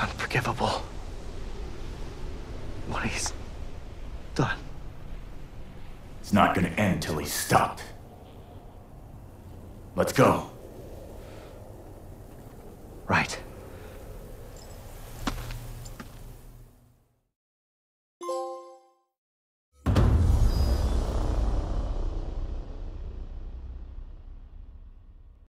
unforgivable. What he's done. It's not gonna end till he's stopped. Let's go. Right.